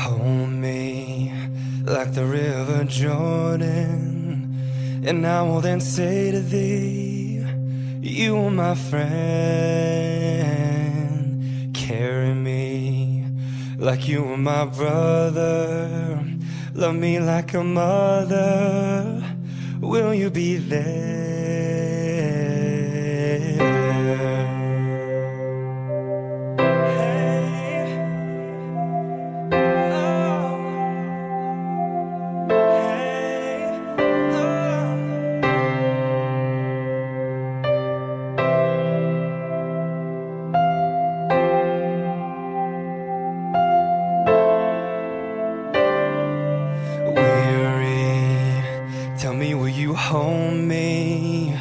Hold me like the river Jordan, and I will then say to thee, You are my friend. Carry me like you are my brother. Love me like a mother. Will you be there? Tell me, will you hold me?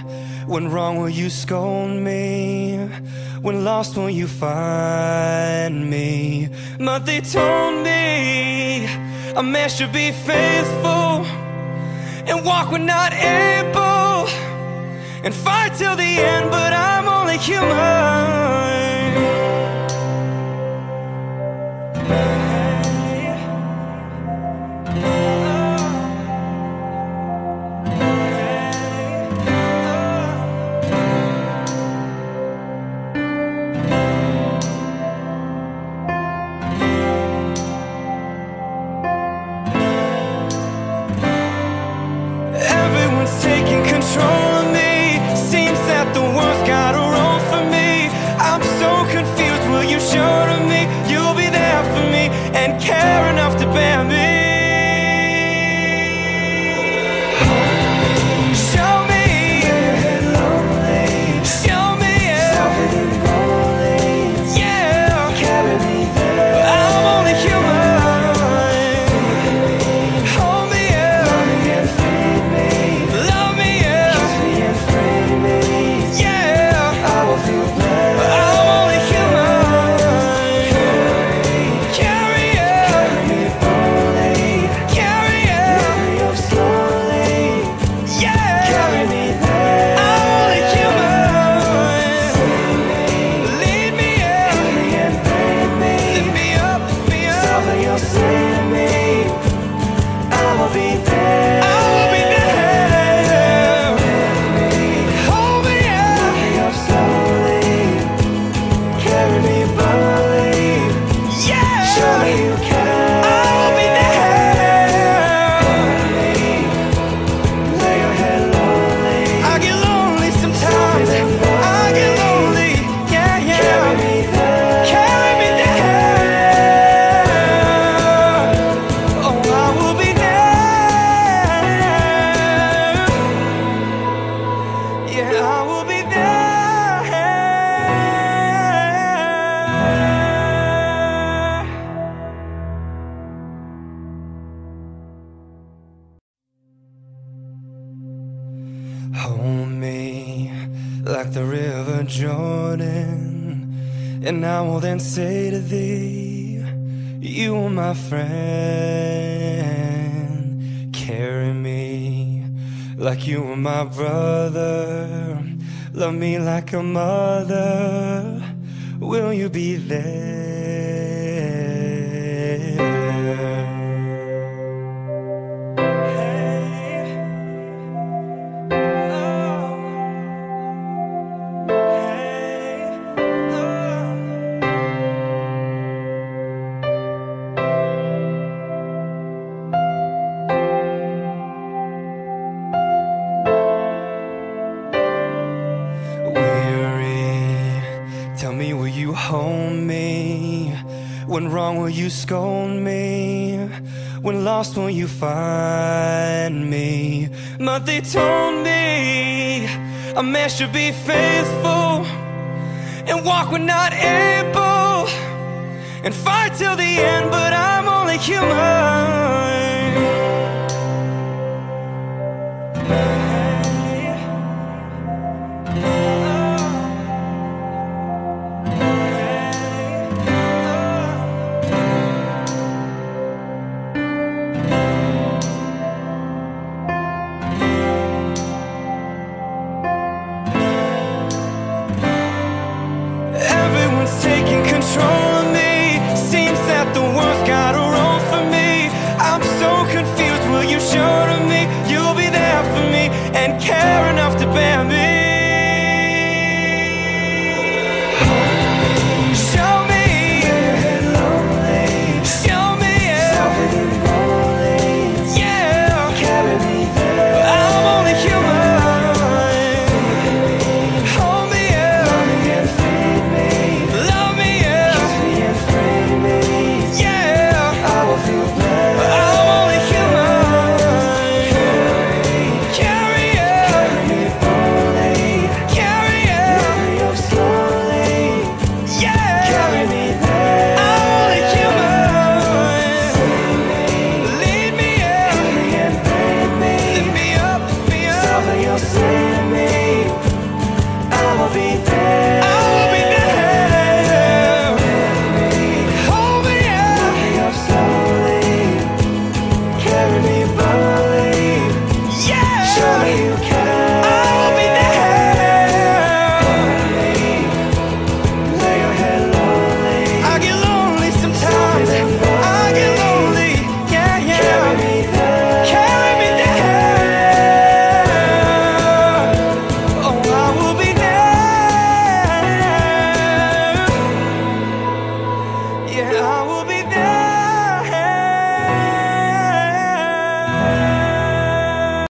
When wrong, will you scold me? When lost, will you find me? But they told me a man should be faithful and walk when not able and fight till the end, but I'm only human. Hold me like the river Jordan, and I will then say to thee, You are my friend. Carry me like you are my brother. Love me like a mother. Will you be there? You hold me? When wrong, will you scold me? When lost, will you find me? But they told me a man should be faithful and walk when not able and fight till the end,